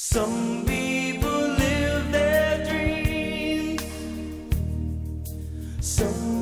Some people live their dreams. Some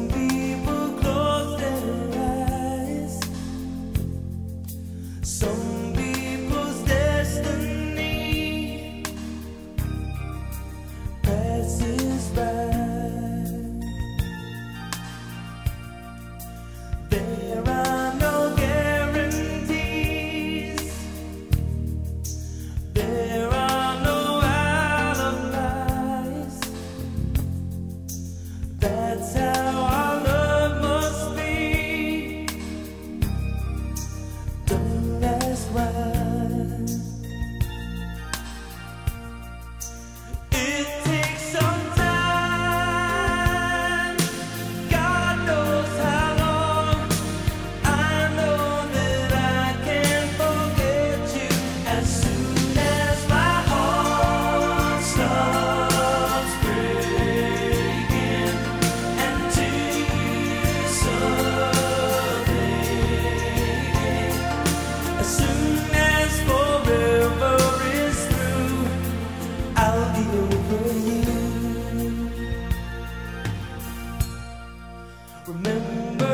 Remember